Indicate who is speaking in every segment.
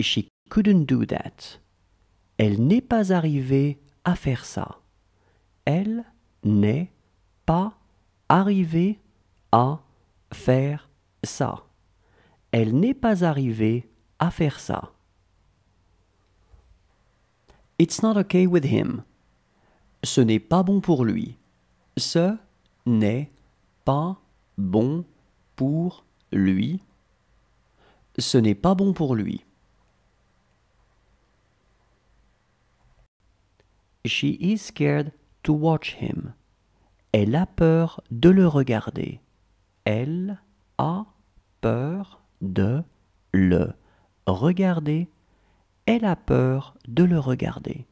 Speaker 1: She couldn't do that. Elle n'est pas arrivée à faire ça. Elle n'est pas arrivée à faire ça. Elle n'est pas arrivée à faire ça. It's not okay with him. Ce n'est pas bon pour lui. Ce n'est pas bon pour lui. Ce n'est pas bon pour lui. She is scared to watch him. Elle a peur de le regarder. Elle a peur de le regarder. Elle a peur de le regarder.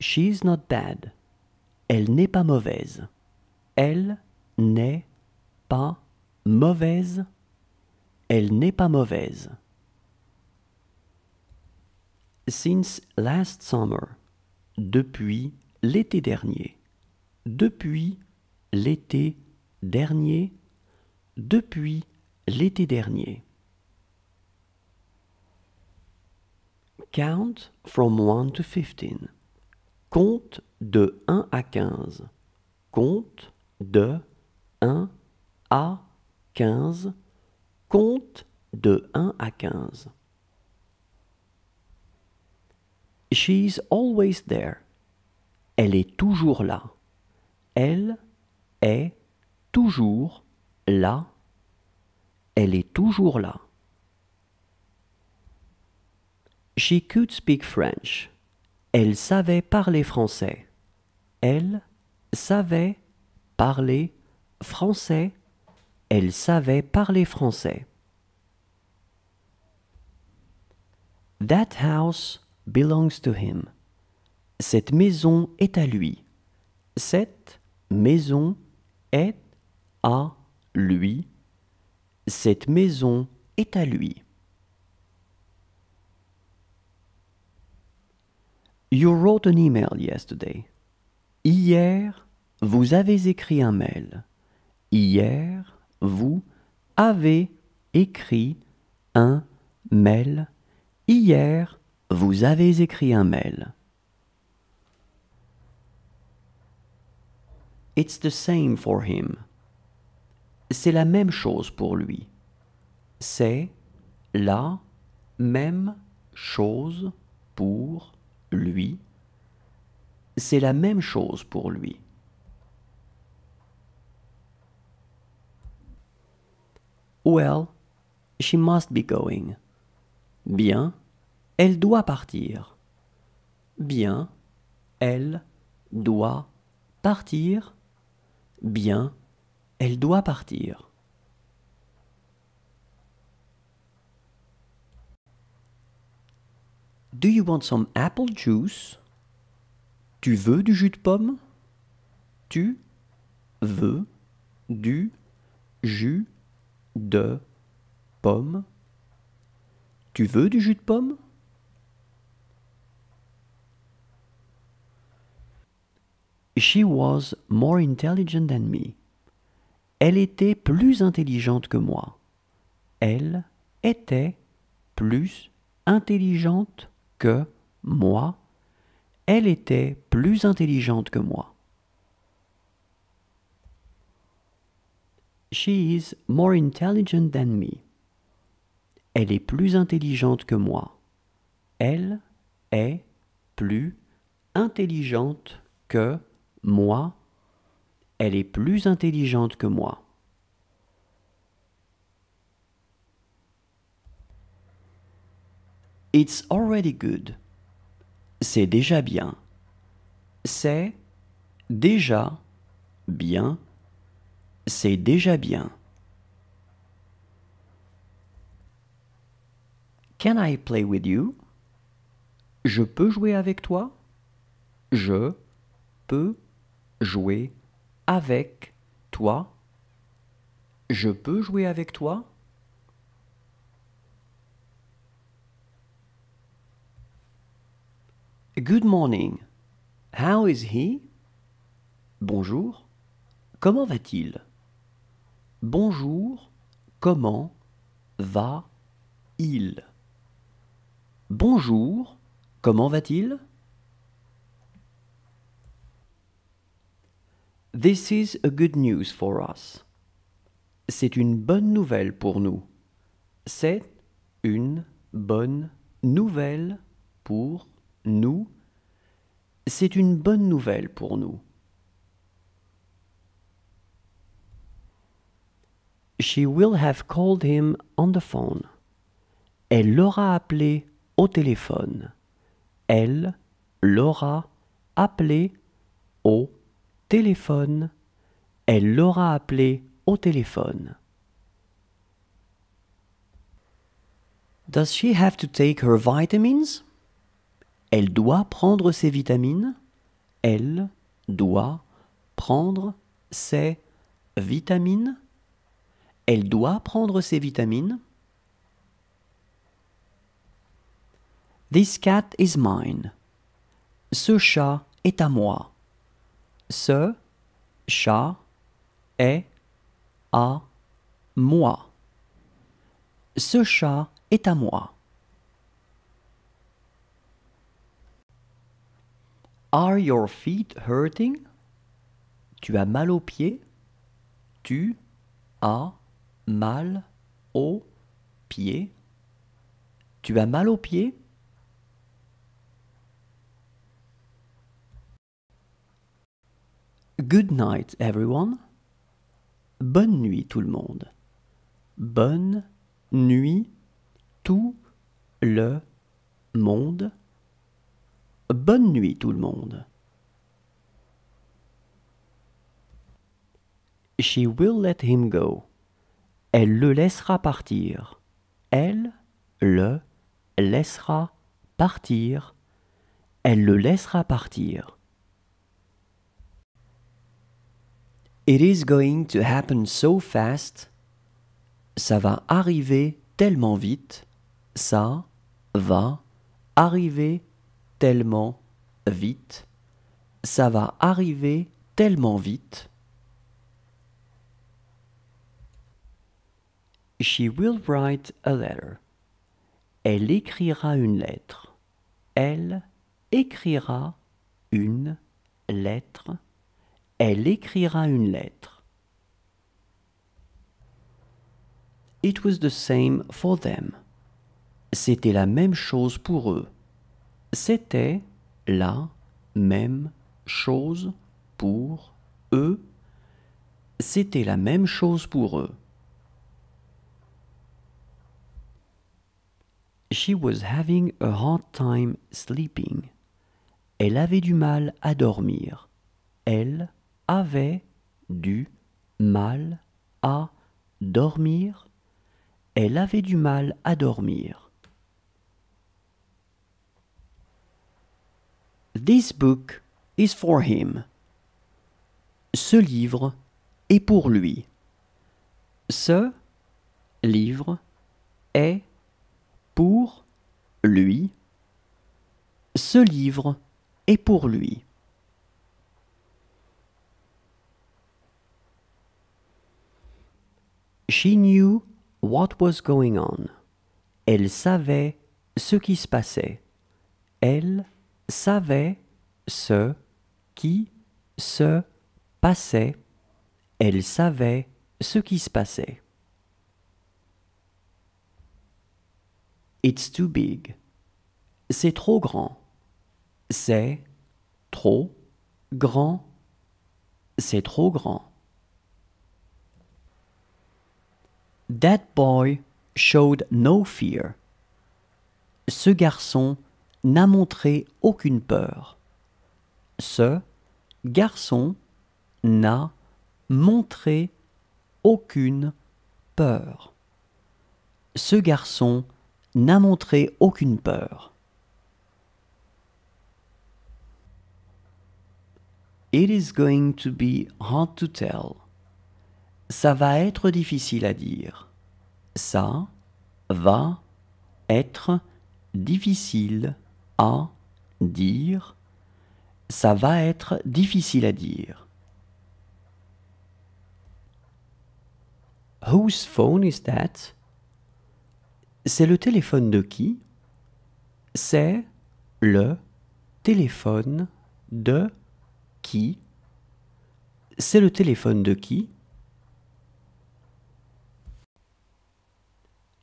Speaker 1: She's not bad. Elle n'est pas mauvaise. Elle n'est pas mauvaise. Elle n'est pas mauvaise. Since last summer. Depuis l'été dernier. Depuis l'été dernier. Depuis l'été dernier. Count from 1 to 15. Compte de 1 à 15. Compte de 1 à 15. Compte de 1 à 15. She's always there. Elle est toujours là. Elle est toujours là. Elle est toujours là. She could speak French. Elle savait parler français. Elle savait parler français. Elle savait parler français. That house belongs to him. Cette maison est à lui. Cette maison est à lui. Cette maison est à lui. You wrote an email yesterday. Hier, vous avez écrit un mail. Hier, vous avez écrit un mail. Hier, vous avez écrit un mail. It's the same for him. C'est la même chose pour lui. C'est la même chose pour lui. C'est la même chose pour lui. Well, she must be going. Bien, elle doit partir. Bien, elle doit partir. Bien, elle doit partir. Do you want some apple juice? Tu veux du jus de pomme? Tu veux du jus de pomme? Tu veux du jus de pomme? She was more intelligent than me. Elle était plus intelligente que moi. Elle était plus intelligente que moi. Elle était plus intelligente que moi. She is more intelligent than me. Elle est plus intelligente que moi. Elle est plus intelligente que moi. Elle est plus intelligente que moi. It's already good. C'est déjà bien. C'est déjà bien. C'est déjà bien. Can I play with you? Je peux jouer avec toi? Je peux jouer avec toi? Je peux jouer avec toi? Good morning. How is he? Bonjour. Comment va-t-il? Bonjour. Comment va, il. Bonjour, comment va-t-il? This is a good news for us. C'est une bonne nouvelle pour nous. C'est une bonne nouvelle pour nous. C'est une bonne nouvelle pour nous. She will have called him on the phone. Elle l'aura appelé au téléphone. Elle l'aura appelé au téléphone. Elle l'aura appelé au téléphone. Does she have to take her vitamins? Elle doit prendre ses vitamines. Elle doit prendre ses vitamines. Elle doit prendre ses vitamines. This cat is mine. Ce chat est à moi. Ce chat est à moi. Ce chat est à moi. Are your feet hurting? Tu as mal aux pieds? Tu as mal aux pieds? Tu as mal aux pieds? Good night, everyone. Bonne nuit, tout le monde. Bonne nuit, tout le monde. Bonne nuit, tout le monde. She will let him go. Elle le laissera partir. Elle le laissera partir. Elle le laissera partir. It is going to happen so fast. Ça va arriver tellement vite. Ça va arriver tellement vite. Ça va arriver tellement vite. She will write a letter. Elle écrira une lettre. Elle écrira une lettre. Elle écrira une lettre. It was the same for them. C'était la même chose pour eux. C'était la même chose pour eux. She was having a hard time sleeping. Elle avait du mal à dormir. Elle avait du mal à dormir. Elle avait du mal à dormir. This book is for him. Ce livre est pour lui. Ce livre est pour lui. Ce livre est pour lui. She knew what was going on. Elle savait ce qui se passait. Elle savait ce qui se passait. Elle savait ce qui se passait. It's too big. C'est trop grand. C'est trop grand. C'est trop grand. That boy showed no fear. Ce garçon n'a montré aucune peur. Ce garçon n'a montré aucune peur. Ce garçon n'a montré aucune peur. It is going to be hard to tell. Ça va être difficile à dire. Ça va être difficile à dire. Ça va être difficile à dire. Whose phone is that? C'est le téléphone de qui? C'est le téléphone de qui? C'est le téléphone de qui?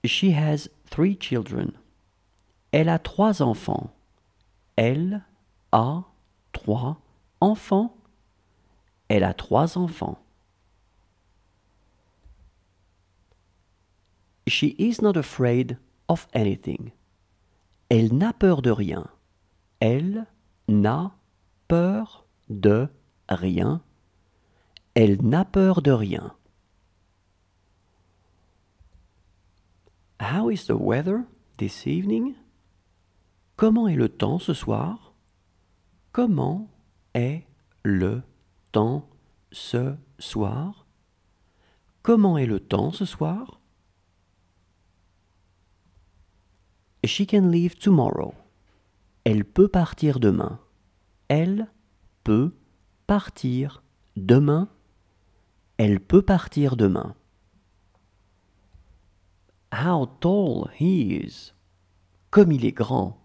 Speaker 1: She has three children. Elle a trois enfants. Elle a trois enfants. Elle a trois enfants. She is not afraid of anything. Elle n'a peur de rien. Elle n'a peur de rien. Elle n'a peur de rien. How is the weather this evening? Comment est le temps ce soir? Comment est le temps ce soir? Comment est le temps ce soir? She can leave tomorrow. Elle peut partir demain. Elle peut partir demain. Elle peut partir demain. How tall he is. Comme il est grand.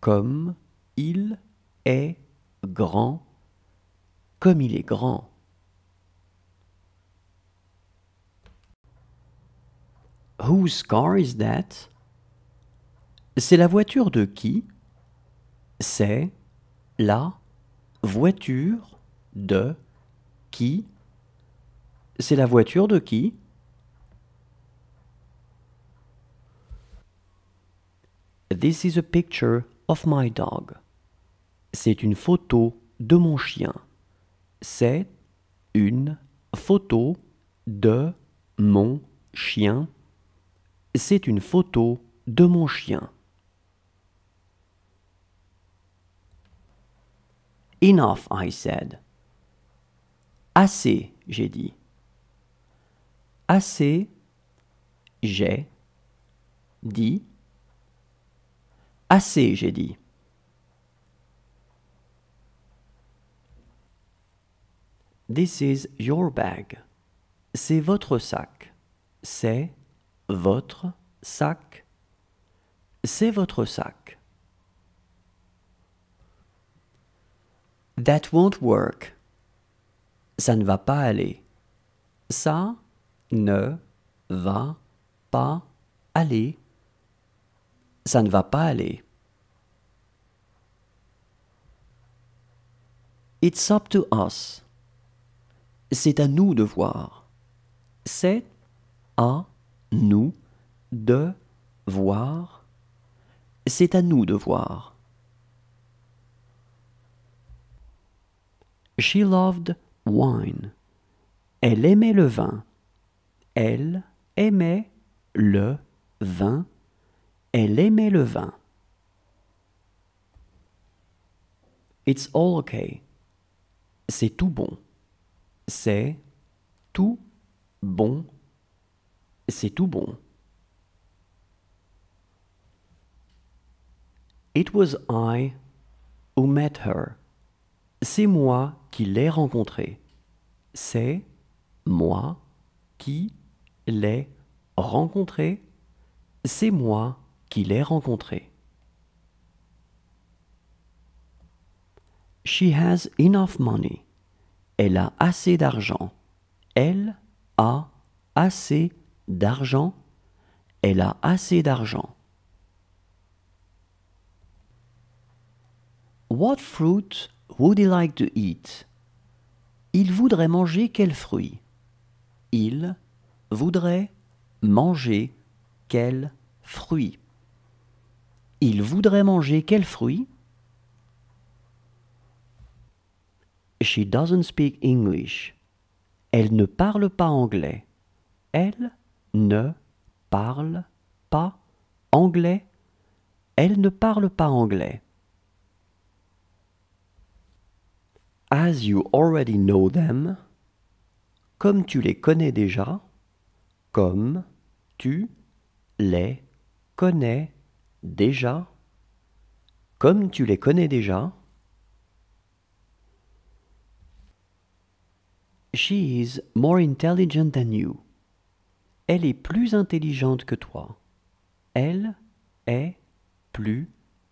Speaker 1: Comme il est grand. Comme il est grand. Whose car is that? C'est la voiture de qui? C'est la voiture de qui? C'est la voiture de qui? This is a picture of my dog. C'est une photo de mon chien. C'est une photo de mon chien. C'est une photo de mon chien. Enough, I said. Assez, j'ai dit. Assez, j'ai dit. Assez, j'ai dit. This is your bag. C'est votre sac. C'est votre sac. C'est votre sac. That won't work. Ça ne va pas aller. Ça ne va pas aller. Ça ne va pas aller. It's up to us. C'est à nous de voir. C'est à nous de voir. C'est à nous de voir. She loved wine. Elle aimait le vin. Elle aimait le vin. Elle aimait le vin. It's all okay. C'est tout bon. C'est tout bon. C'est tout bon. It was I who met her. C'est moi qui l'ai rencontrée. C'est moi qui l'ai rencontrée. C'est moi qui l'ai rencontrée. She has enough money. Elle a assez d'argent. Elle a assez d'argent. Elle a assez d'argent. What fruit would he like to eat? Il voudrait manger quel fruit? Il voudrait manger quel fruit? Il voudrait manger quel fruit? She doesn't speak English. Elle ne parle pas anglais. Elle ne parle pas anglais. Elle ne parle pas anglais. As you already know them, comme tu les connais déjà, comme tu les connais déjà, comme tu les connais déjà, She is more intelligent than you. Elle est plus intelligente que toi. Elle est plus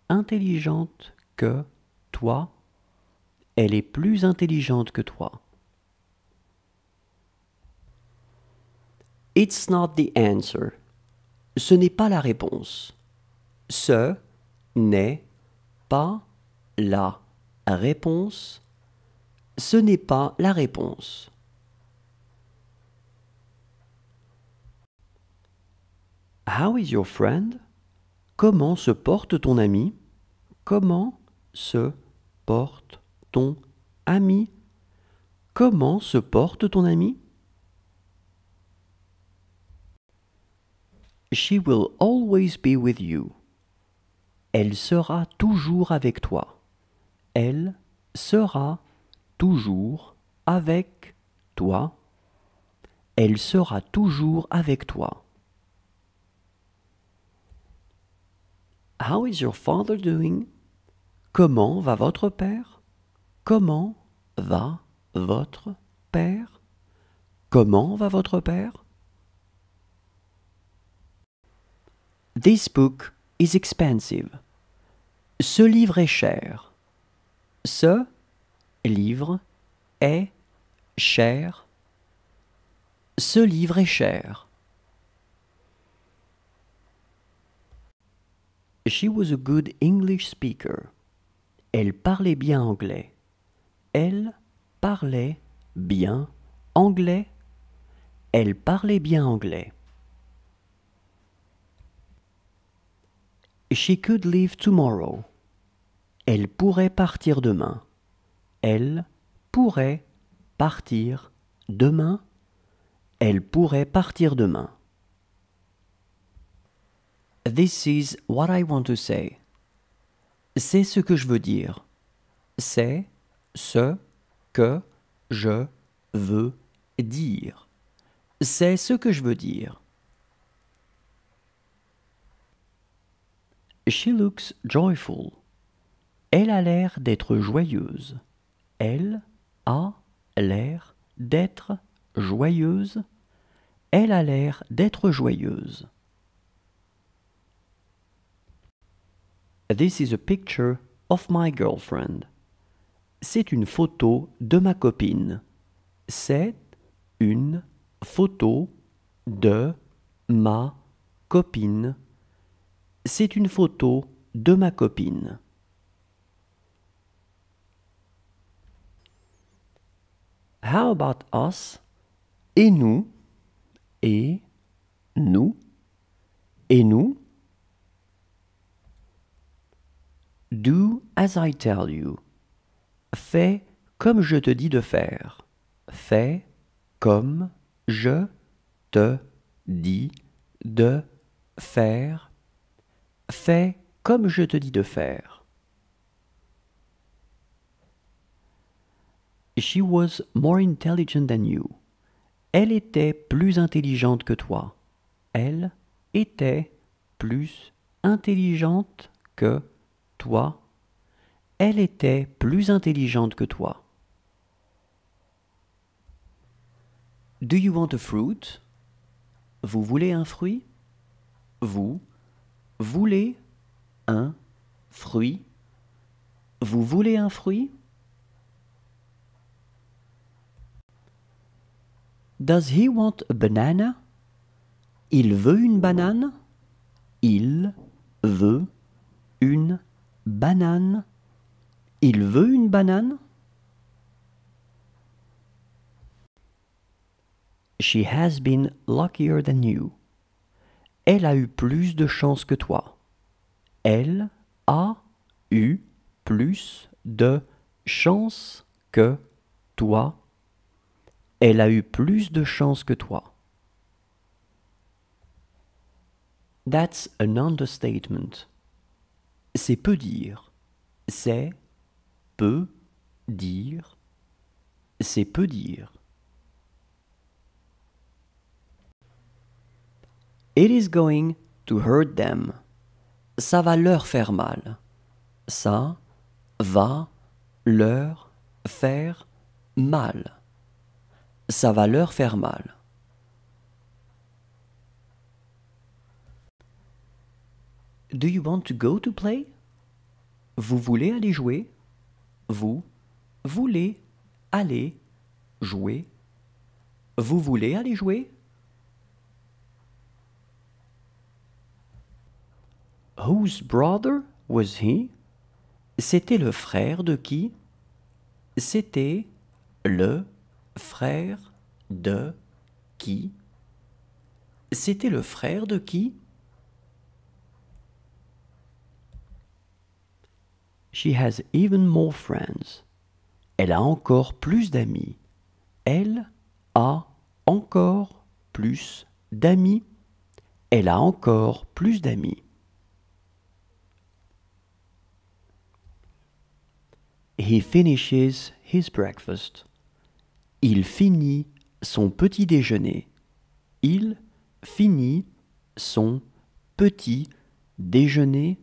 Speaker 1: intelligente que toi. Elle est plus intelligente que toi. It's not the answer. Ce n'est pas la réponse. Ce n'est pas la réponse. Ce n'est pas la réponse. How is your friend? Comment se porte ton ami? Comment se porte ton ami? Comment se porte ton ami? She will always be with you. Elle sera toujours avec toi. Elle sera toujours avec toi. Elle sera toujours avec toi. How is your father doing? Comment va votre père? Comment va votre père? Comment va votre père? This book is expensive. Ce livre est cher. Ce livre est cher. Ce livre est cher. She was a good English speaker. Elle parlait bien anglais. Elle parlait bien anglais. Elle parlait bien anglais. She could leave tomorrow. Elle pourrait partir demain. Elle pourrait partir demain. Elle pourrait partir demain. This is what I want to say. C'est ce que je veux dire. C'est ce que je veux dire. C'est ce que je veux dire. She looks joyful. Elle a l'air d'être joyeuse. Elle a l'air d'être joyeuse. Elle a l'air d'être joyeuse. This is a picture of my girlfriend. C'est une photo de ma copine. C'est une photo de ma copine. C'est une photo de ma copine. How about us? Et nous? Et nous? Et nous? Do as I tell you. Fais comme je te dis de faire. Fais comme je te dis de faire. Fais comme je te dis de faire. She was more intelligent than you. Elle était plus intelligente que toi. Elle était plus intelligente que toi. Elle était plus intelligente que toi. Do you want a fruit? Vous voulez un fruit? Vous voulez un fruit? Vous voulez un fruit? Does he want a banana? Il veut une banane? Il veut une banane. Il veut une banane? She has been luckier than you. Elle a eu plus de chance que toi. Elle a eu plus de chance que toi. Elle a eu plus de chance que toi. That's an understatement. C'est peu dire. C'est peu dire. C'est peu dire. It is going to hurt them. Ça va leur faire mal. Ça va leur faire mal. Ça va leur faire mal. Do you want to go to play? Vous voulez aller jouer? Vous voulez aller jouer? Vous voulez aller jouer? Whose brother was he? C'était le frère de qui? C'était le frère de qui? C'était le frère de qui? She has even more friends. Elle a encore plus d'amis. Elle a encore plus d'amis. Elle a encore plus d'amis. He finishes his breakfast. Il finit son petit déjeuner. Il finit son petit déjeuner.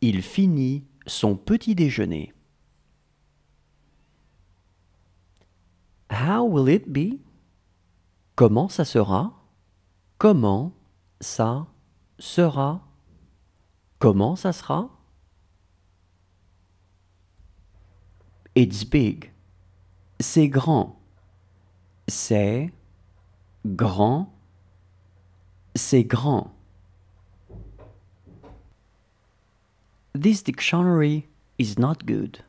Speaker 1: Il finit son petit déjeuner. How will it be? Comment ça sera? Comment ça sera? Comment ça sera? It's big. C'est grand. C'est grand. C'est grand. This dictionary is not good.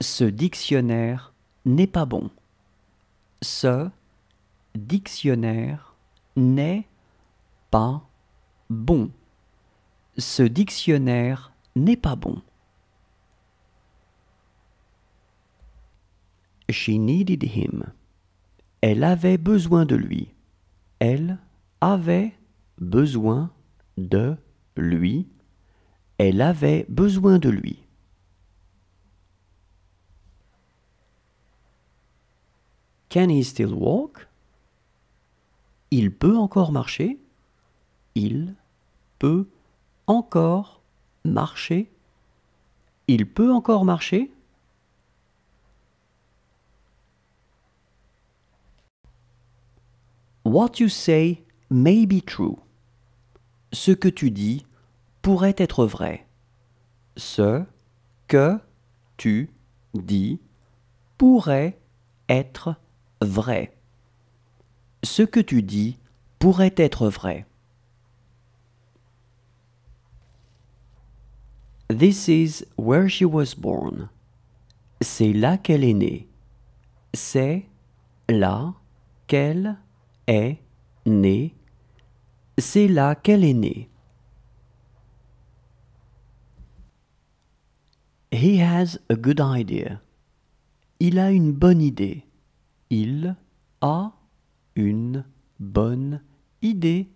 Speaker 1: Ce dictionnaire n'est pas bon. Ce dictionnaire n'est pas bon. Ce dictionnaire n'est pas bon. She needed him. Elle avait besoin de lui. Elle avait besoin de lui. Elle avait besoin de lui. Can he still walk? Il peut encore marcher? Il peut encore marcher? Il peut encore marcher? What you say may be true. Ce que tu dis pourrait être vrai. Ce que tu dis pourrait être vrai. Ce que tu dis pourrait être vrai. This is where she was born. C'est là qu'elle est née. C'est là qu'elle est née. C'est là qu'elle est née. He has a good idea. Il a une bonne idée. Il a une bonne idée.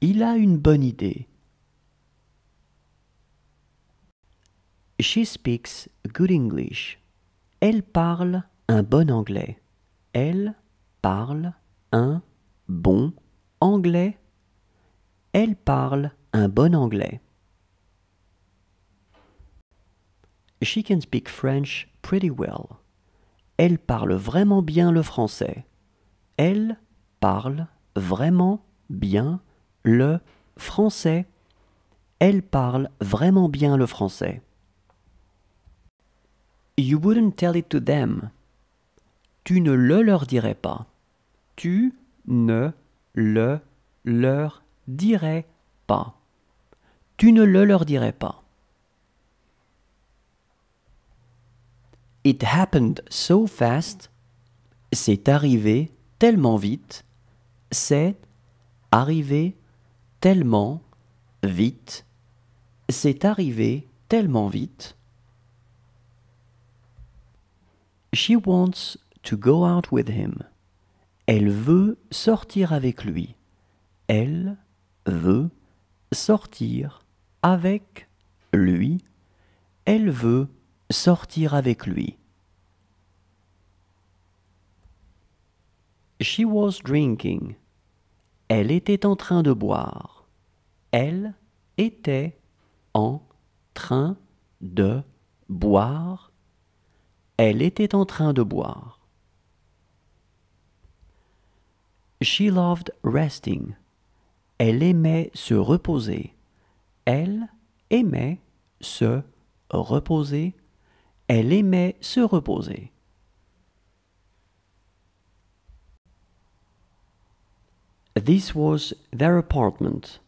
Speaker 1: Il a une bonne idée. She speaks good English. Elle parle un bon anglais. Elle parle un bon anglais. Elle parle un bon anglais. She can speak French pretty well. Elle parle vraiment bien le français. Elle parle vraiment bien le français. Elle parle vraiment bien le français. You wouldn't tell it to them. Tu ne le leur dirais pas. Tu ne le leur dirais pas. Tu ne le leur dirais pas. It happened so fast. C'est arrivé tellement vite. C'est arrivé tellement vite. C'est arrivé tellement vite. She wants to go out with him. Elle veut sortir avec lui. Elle veut sortir avec lui. Elle veut sortir avec lui. She was drinking. Elle était en train de boire. Elle était en train de boire. Elle était en train de boire. She loved resting. Elle aimait se reposer. Elle aimait se reposer. Elle aimait se reposer. This was their apartment.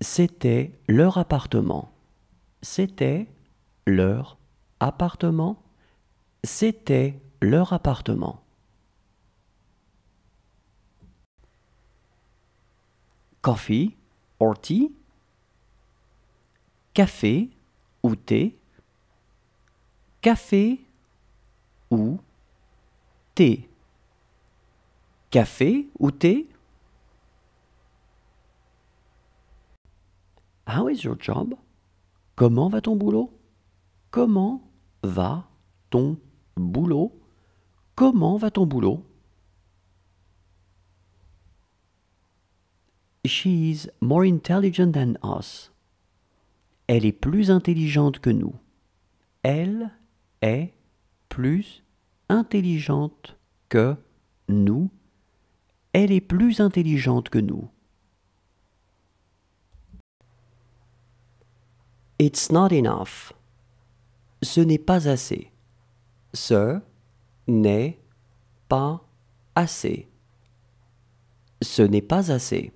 Speaker 1: C'était leur appartement. C'était leur appartement. C'était leur appartement. Coffee or tea? Café ou thé? Café ou thé? Café ou thé? How is your job? Comment va ton boulot? Comment va ton boulot? Comment va ton boulot? She is more intelligent than us. Elle est plus intelligente que nous. Elle est plus intelligente que nous. Elle est plus intelligente que nous. It's not enough. Ce n'est pas assez. Ce n'est pas assez. Ce n'est pas assez.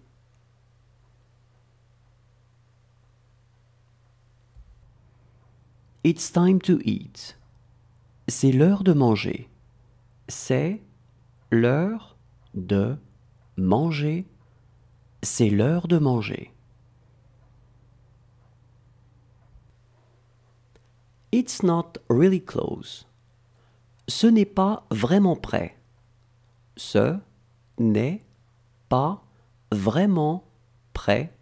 Speaker 1: It's time to eat. C'est l'heure de manger. C'est l'heure de manger. C'est l'heure de manger. It's not really close. Ce n'est pas vraiment prêt. Ce n'est pas vraiment prêt.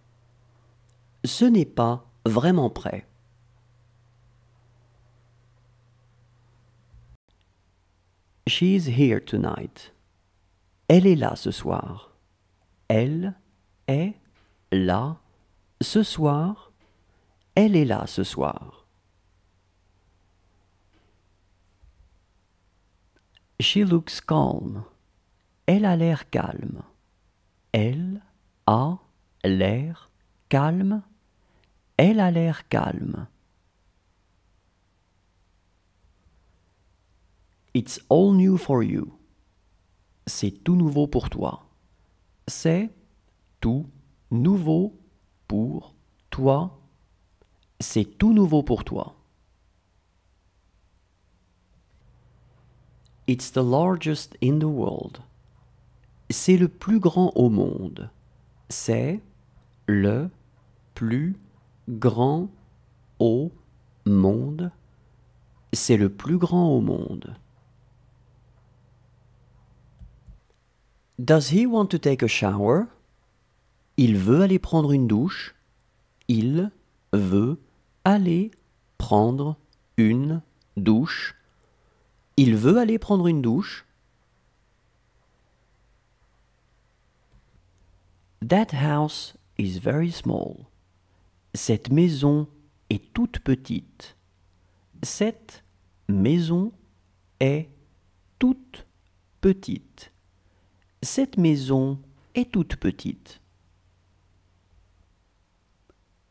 Speaker 1: Ce n'est pas vraiment prêt. She's here tonight. Elle est là ce soir. Elle est là ce soir. Elle est là ce soir. She looks calm. Elle a l'air calme. Elle a l'air calme. Elle a l'air calme. It's all new for you. C'est tout nouveau pour toi. C'est tout nouveau pour toi. C'est tout nouveau pour toi. It's the largest in the world. C'est le plus grand au monde. C'est le plus grand au monde. C'est le plus grand au monde. Does he want to take a shower? Il veut aller prendre une douche. Il veut aller prendre une douche. Il veut aller prendre une douche. That house is very small. Cette maison est toute petite. Cette maison est toute petite. Cette maison est toute petite.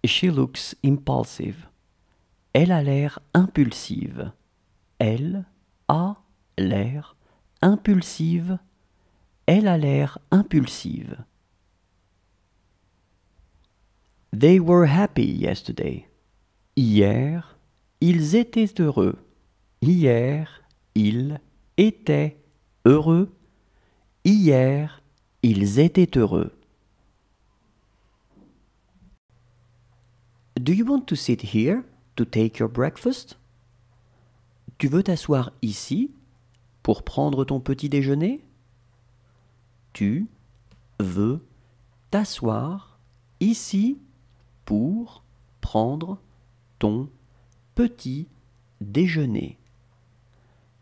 Speaker 1: She looks impulsive. Elle a l'air impulsive. Elle a l'air impulsive. Elle a l'air impulsive. They were happy yesterday. Hier, ils étaient heureux. Hier, ils étaient heureux. Hier, ils étaient heureux. Do you want to sit here to take your breakfast? Tu veux t'asseoir ici pour prendre ton petit déjeuner? Tu veux t'asseoir ici pour prendre ton petit déjeuner?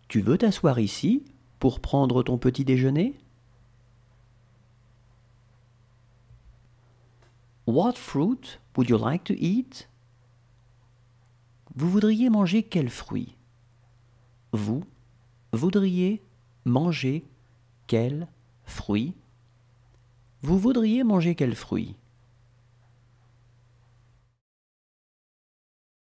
Speaker 1: Tu veux t'asseoir ici pour prendre ton petit déjeuner? What fruit would you like to eat? Vous voudriez manger quel fruit? Vous voudriez manger quel fruit? Vous voudriez manger quel fruit?